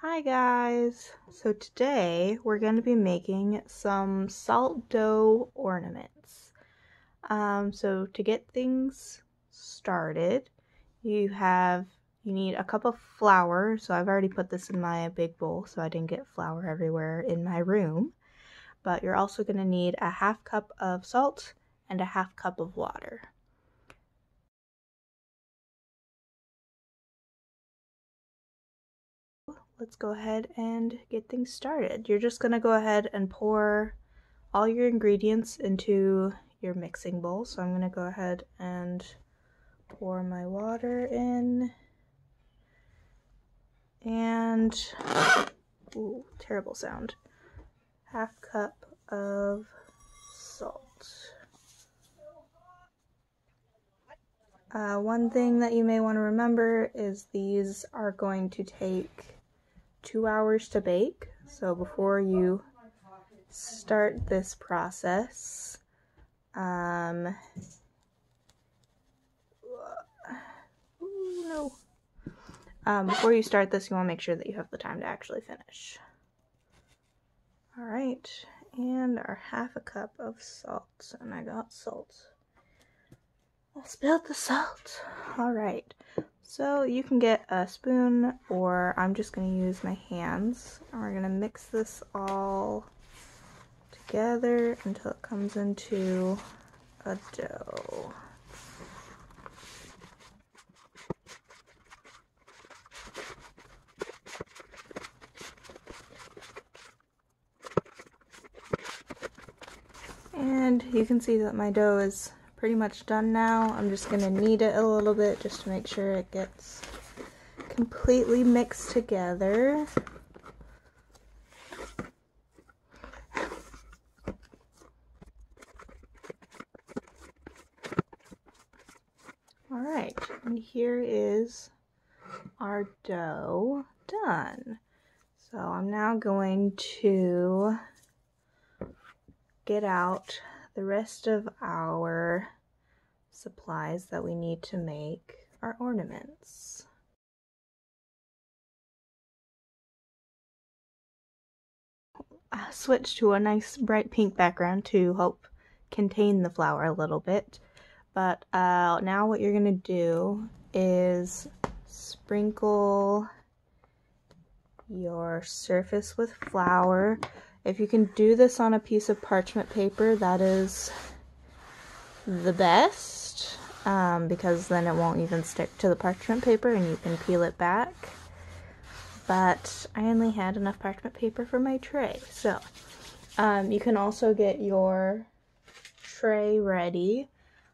Hi guys! So today we're going to be making some salt dough ornaments. Um, so to get things started, you have you need a cup of flour. So I've already put this in my big bowl so I didn't get flour everywhere in my room. But you're also going to need a half cup of salt and a half cup of water. Let's go ahead and get things started. You're just going to go ahead and pour all your ingredients into your mixing bowl. So I'm going to go ahead and pour my water in. And, ooh, terrible sound. Half cup of salt. Uh, one thing that you may want to remember is these are going to take two hours to bake. So before you start this process, um, no. Um, before you start this, you want to make sure that you have the time to actually finish. All right, and our half a cup of salt, and I got salt. I spilled the salt. All right, so you can get a spoon or I'm just going to use my hands and we're going to mix this all together until it comes into a dough. And you can see that my dough is pretty much done now. I'm just going to knead it a little bit just to make sure it gets completely mixed together. Alright, and here is our dough done. So I'm now going to get out the rest of our supplies that we need to make our ornaments. I switch to a nice bright pink background to help contain the flour a little bit. But uh, now what you're going to do is sprinkle your surface with flour if you can do this on a piece of parchment paper, that is the best um, because then it won't even stick to the parchment paper and you can peel it back. But I only had enough parchment paper for my tray. So um, you can also get your tray ready.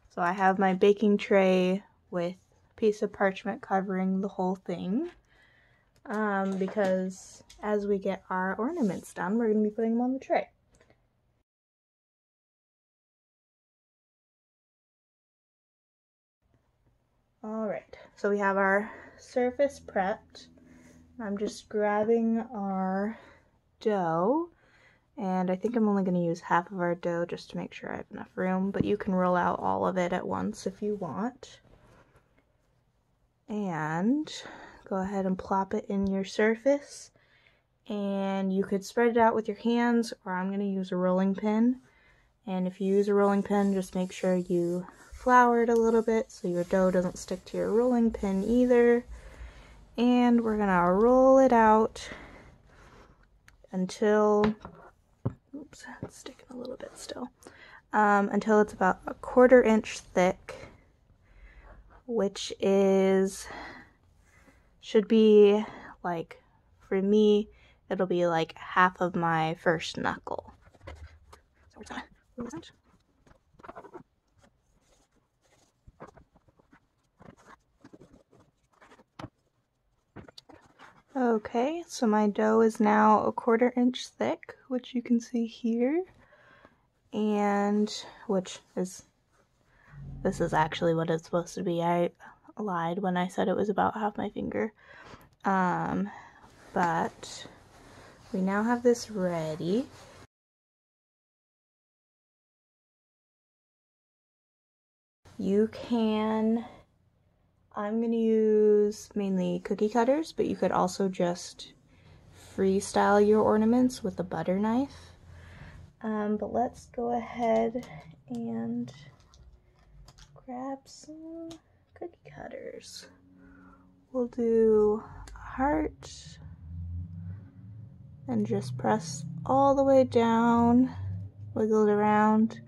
So I have my baking tray with a piece of parchment covering the whole thing um, because as we get our ornaments done, we're going to be putting them on the tray. Alright, so we have our surface prepped. I'm just grabbing our dough, and I think I'm only going to use half of our dough just to make sure I have enough room, but you can roll out all of it at once if you want. And go ahead and plop it in your surface. And you could spread it out with your hands or I'm going to use a rolling pin. And if you use a rolling pin just make sure you flour it a little bit so your dough doesn't stick to your rolling pin either. And we're going to roll it out until oops it's sticking a little bit still. Um, until it's about a quarter inch thick which is should be like, for me, it'll be like half of my first knuckle. Okay, so my dough is now a quarter inch thick, which you can see here. And, which is, this is actually what it's supposed to be. I lied when I said it was about half my finger. Um, but we now have this ready. You can, I'm going to use mainly cookie cutters, but you could also just freestyle your ornaments with a butter knife. Um, but let's go ahead and grab some cookie cutters. We'll do a heart and just press all the way down, wiggle it around,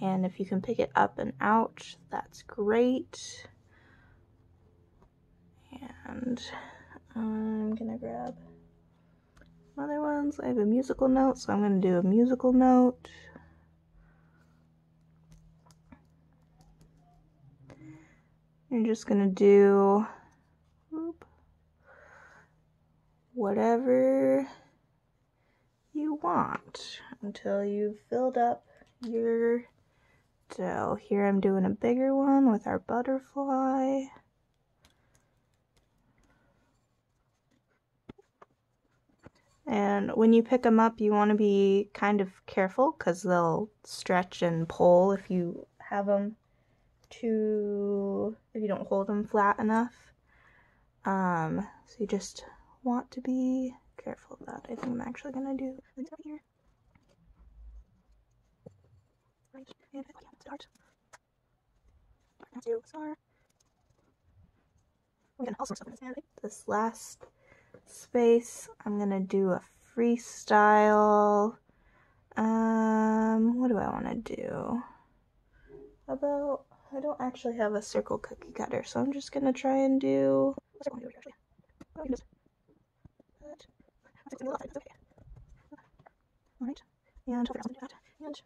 and if you can pick it up and out, that's great. And I'm gonna grab other ones. I have a musical note, so I'm gonna do a musical note. You're just gonna do whoop, whatever you want until you've filled up your dough. Here I'm doing a bigger one with our butterfly. And when you pick them up, you want to be kind of careful because they'll stretch and pull if you have them too, if you don't hold them flat enough. Um, so you just want to be careful of that. I think I'm actually going to do this right here. This last space. I'm gonna do a freestyle. Um, what do I want to do? About I don't actually have a circle cookie cutter, so I'm just gonna try and do. Alright, and. And.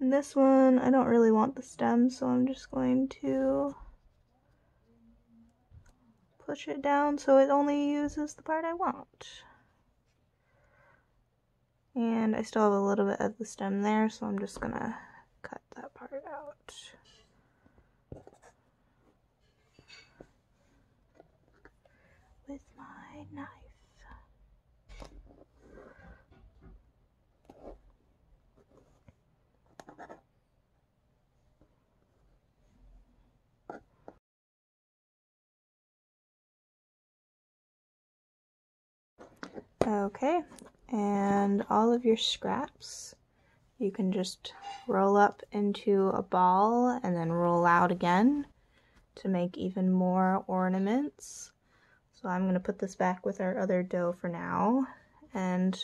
And this one, I don't really want the stem, so I'm just going to push it down so it only uses the part I want. And I still have a little bit of the stem there, so I'm just gonna part out. With my knife. Okay, and all of your scraps you can just roll up into a ball and then roll out again to make even more ornaments. So I'm going to put this back with our other dough for now. And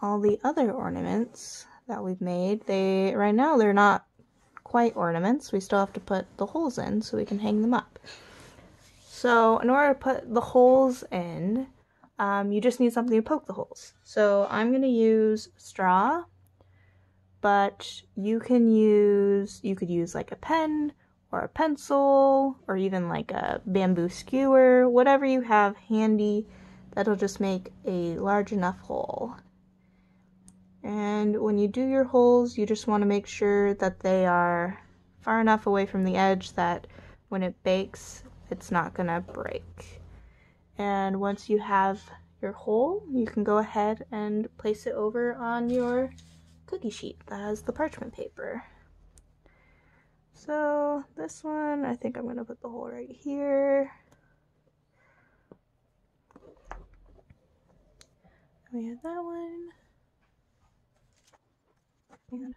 all the other ornaments that we've made, they right now they're not quite ornaments. We still have to put the holes in so we can hang them up. So in order to put the holes in, um, you just need something to poke the holes. So I'm going to use straw, but you can use, you could use like a pen or a pencil or even like a bamboo skewer, whatever you have handy that'll just make a large enough hole. And when you do your holes, you just want to make sure that they are far enough away from the edge that when it bakes, it's not going to break. And once you have your hole, you can go ahead and place it over on your cookie sheet that has the parchment paper. So this one, I think I'm going to put the hole right here. We have that one. And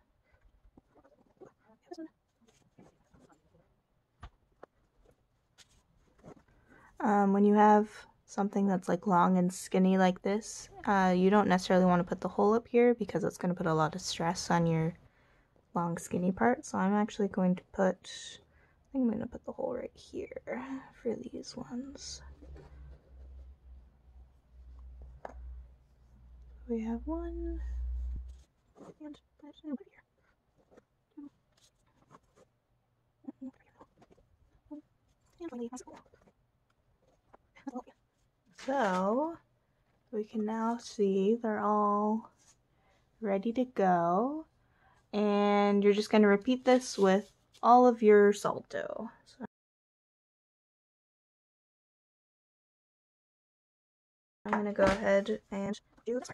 Um, when you have something that's like long and skinny like this, uh, you don't necessarily want to put the hole up here because it's going to put a lot of stress on your long skinny part. So I'm actually going to put, I think I'm going to put the hole right here for these ones. We have one, and there's nobody here. And let's go. So we can now see they're all ready to go. And you're just going to repeat this with all of your salt dough. So I'm going to go ahead and do this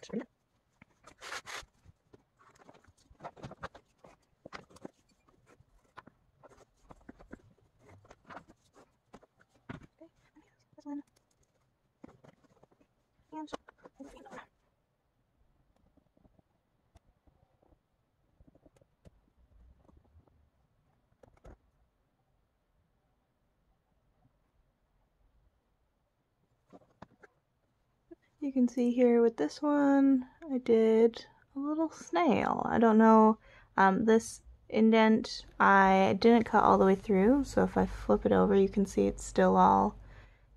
You can see here with this one, I did a little snail. I don't know, um, this indent I didn't cut all the way through, so if I flip it over, you can see it's still all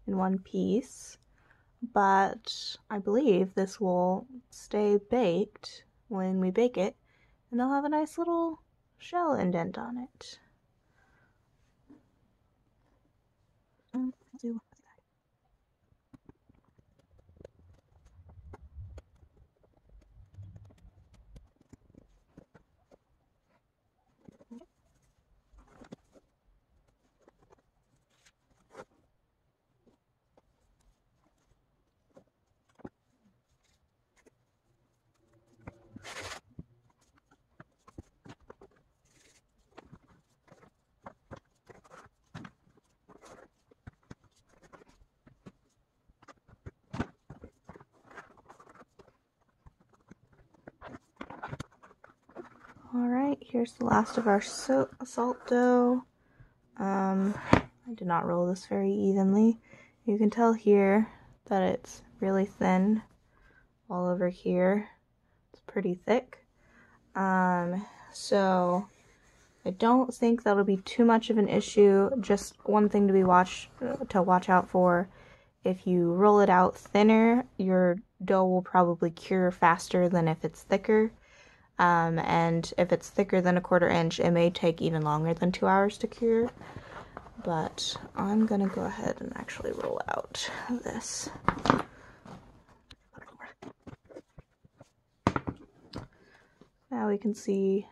in one piece. But I believe this will stay baked when we bake it, and they'll have a nice little shell indent on it. Um, Alright, here's the last of our so salt dough. Um, I did not roll this very evenly. You can tell here that it's really thin all over here. It's pretty thick. Um, so I don't think that'll be too much of an issue. Just one thing to be watch to watch out for. If you roll it out thinner, your dough will probably cure faster than if it's thicker. Um, and if it's thicker than a quarter inch, it may take even longer than two hours to cure. But I'm gonna go ahead and actually roll out this. Now we can see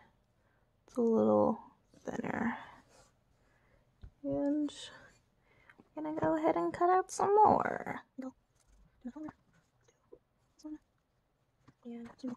it's a little thinner. And I'm gonna go ahead and cut out some more. Yeah, some more.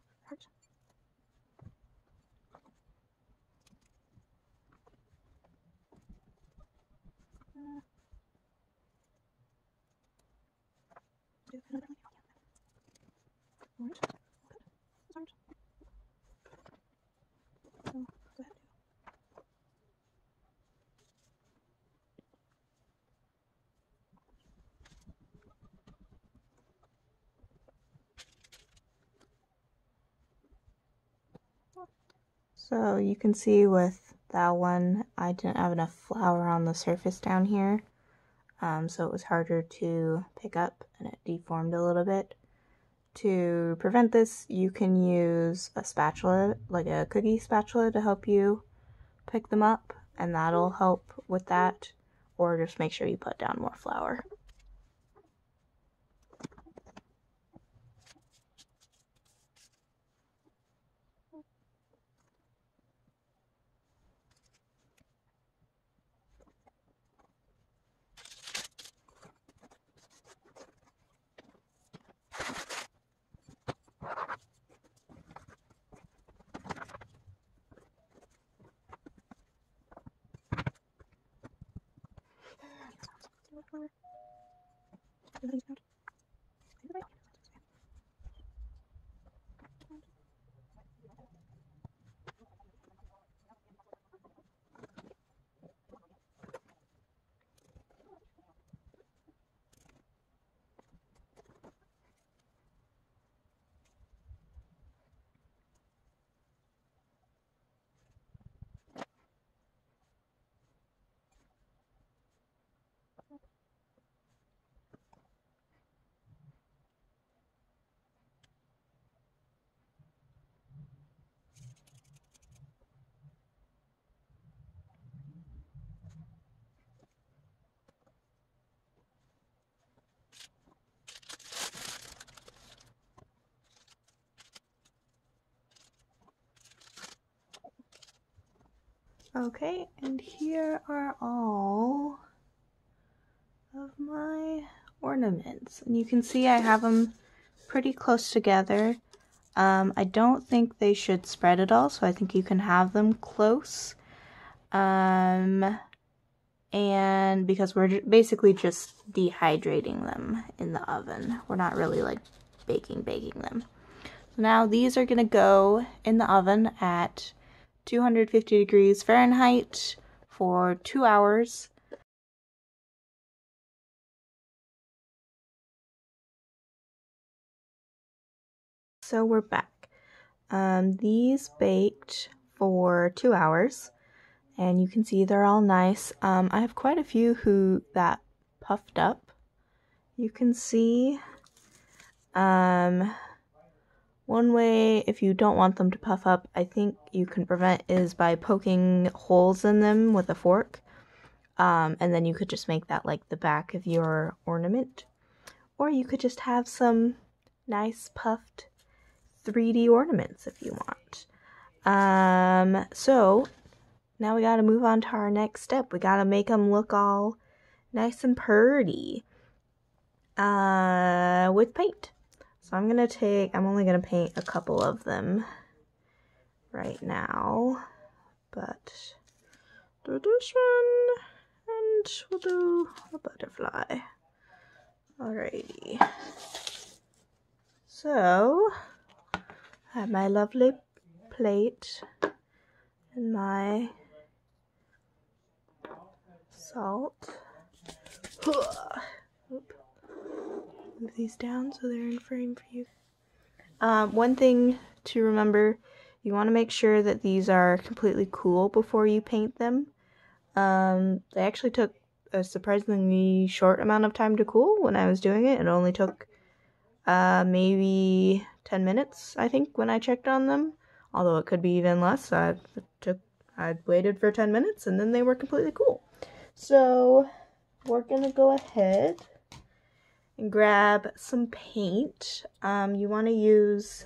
So you can see with that one, I didn't have enough flour on the surface down here. Um, so it was harder to pick up and it deformed a little bit. To prevent this, you can use a spatula, like a cookie spatula, to help you pick them up, and that'll help with that. Or just make sure you put down more flour. Okay, and here are all of my ornaments. And you can see I have them pretty close together. Um, I don't think they should spread at all, so I think you can have them close. Um, and because we're basically just dehydrating them in the oven. We're not really like baking, baking them. So now these are going to go in the oven at 250 degrees Fahrenheit for two hours. so we're back. Um, these baked for two hours, and you can see they're all nice. Um, I have quite a few who that puffed up. You can see. Um, one way, if you don't want them to puff up, I think you can prevent is by poking holes in them with a fork. Um, and then you could just make that like the back of your ornament. Or you could just have some nice puffed 3D ornaments if you want. Um, so now we gotta move on to our next step. We gotta make them look all nice and pretty uh, with paint. So I'm gonna take, I'm only gonna paint a couple of them right now, but do this one, and we'll do a butterfly. Alrighty. So, I have my lovely plate and my salt. Oop move these down so they're in frame for you. Um, one thing to remember, you want to make sure that these are completely cool before you paint them. Um, they actually took a surprisingly short amount of time to cool when I was doing it. It only took uh, maybe 10 minutes, I think, when I checked on them. Although it could be even less. I took I waited for 10 minutes and then they were completely cool. So we're gonna go ahead grab some paint. Um, you want to use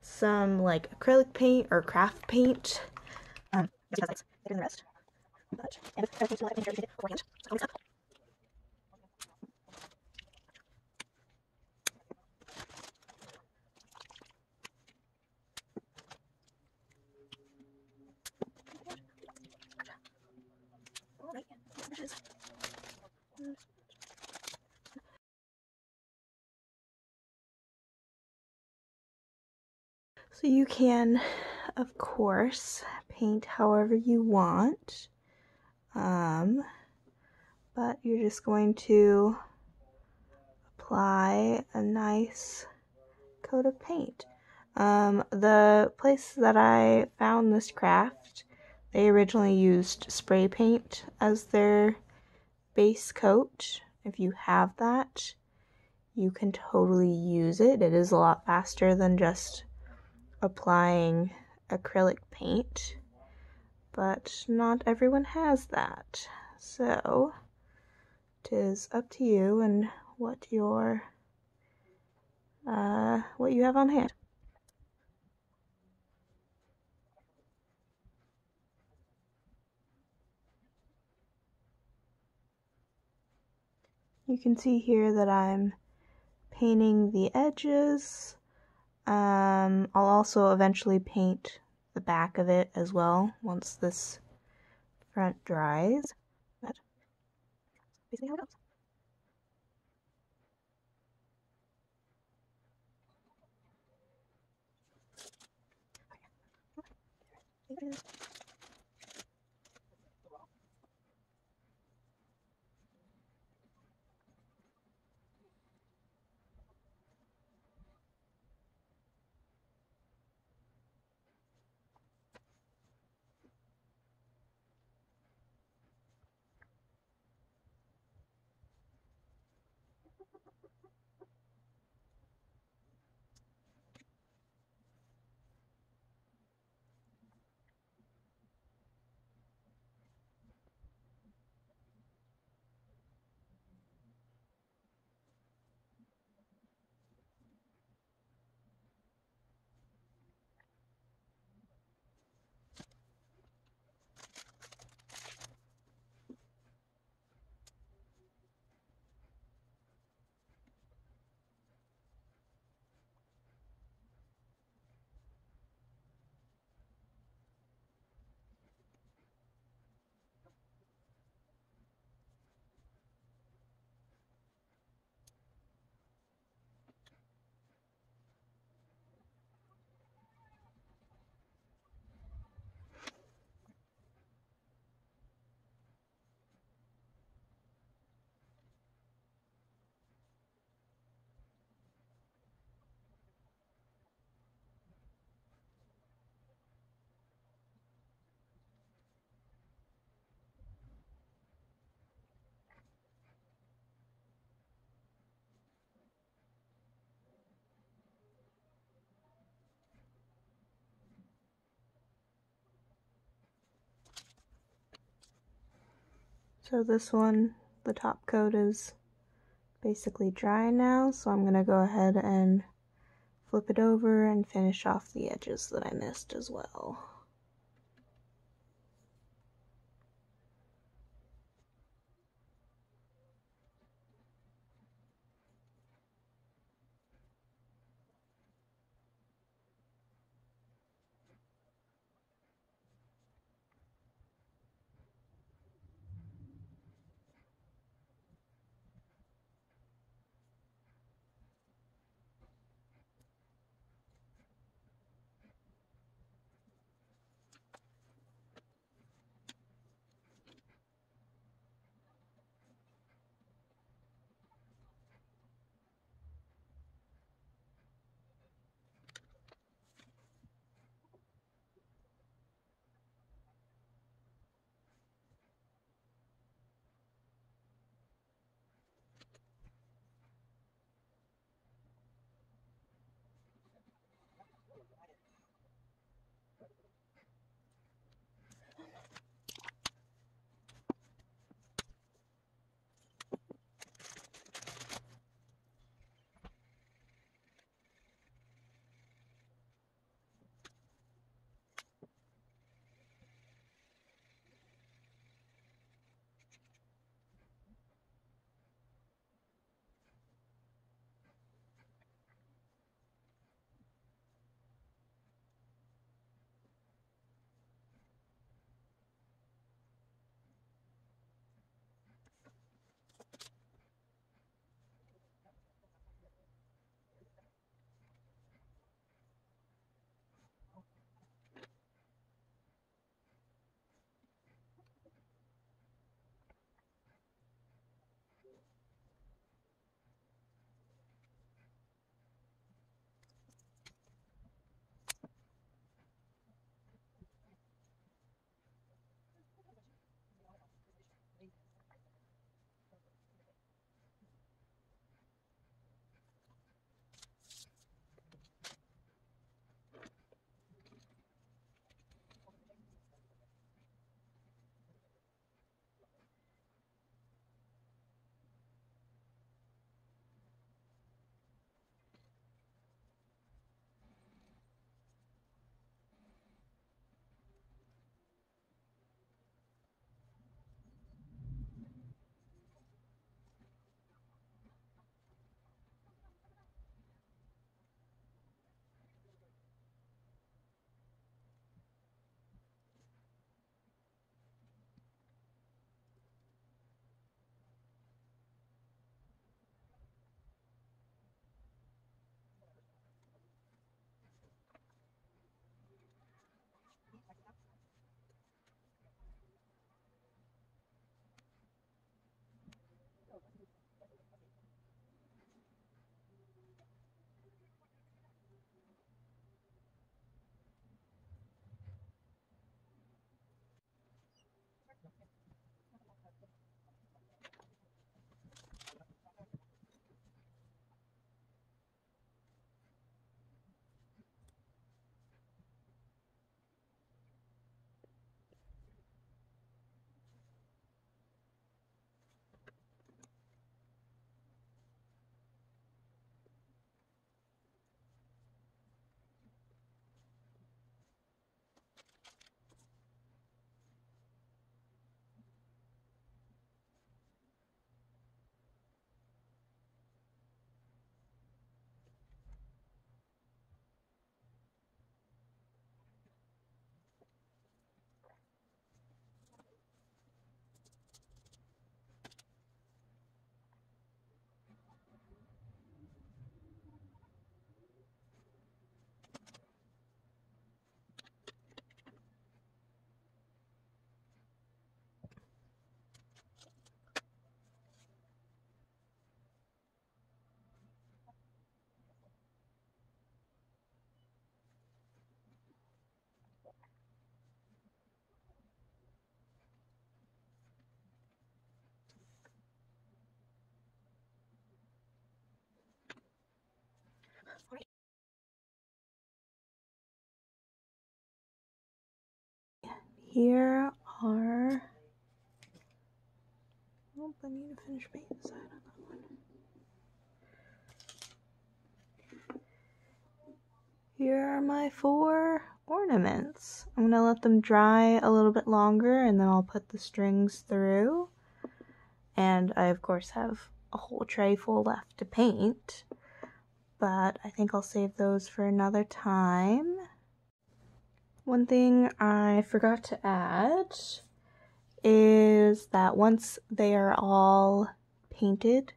some like acrylic paint or craft paint. Um, the rest. But, always up. So you can, of course, paint however you want, um, but you're just going to apply a nice coat of paint. Um, the place that I found this craft, they originally used spray paint as their base coat. If you have that, you can totally use it. It is a lot faster than just applying acrylic paint, but not everyone has that. So it is up to you and what your uh, what you have on hand. You can see here that I'm painting the edges um, I'll also eventually paint the back of it as well once this front dries. But basically how it goes. So this one, the top coat is basically dry now, so I'm going to go ahead and flip it over and finish off the edges that I missed as well. Here are Oh, I need to finish painting the side on that one. Here are my four ornaments. I'm going to let them dry a little bit longer and then I'll put the strings through. And I, of course, have a whole tray full left to paint, but I think I'll save those for another time. One thing I forgot to add is that once they are all painted,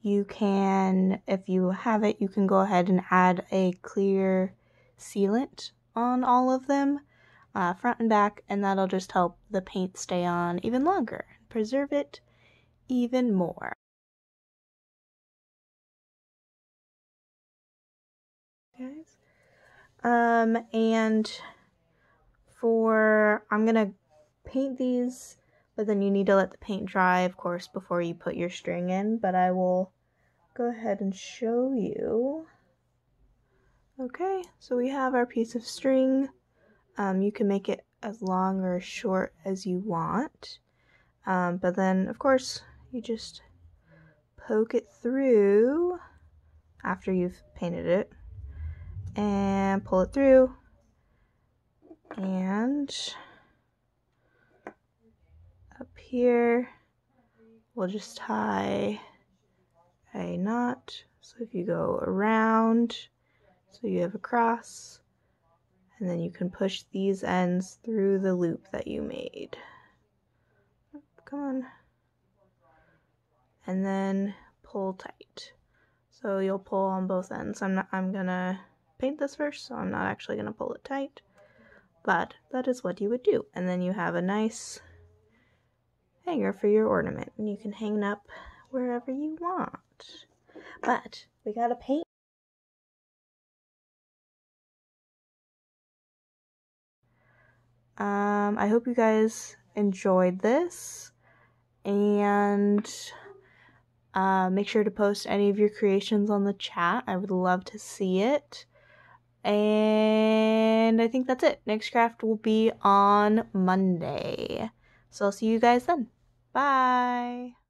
you can, if you have it, you can go ahead and add a clear sealant on all of them, uh, front and back, and that'll just help the paint stay on even longer, preserve it even more. Guys, um, and for I'm gonna paint these, but then you need to let the paint dry, of course, before you put your string in. But I will go ahead and show you. Okay, so we have our piece of string. Um, you can make it as long or as short as you want. Um, but then, of course, you just poke it through after you've painted it and pull it through and up here we'll just tie a knot. So if you go around so you have a cross and then you can push these ends through the loop that you made. Come on. And then pull tight. So you'll pull on both ends. I'm not I'm gonna paint this first so I'm not actually gonna pull it tight but that is what you would do. And then you have a nice hanger for your ornament. And you can hang it up wherever you want. But we gotta paint. Um i hope you guys enjoyed this. And uh, make sure to post any of your creations on the chat. I would love to see it and I think that's it. Next craft will be on Monday. So I'll see you guys then. Bye.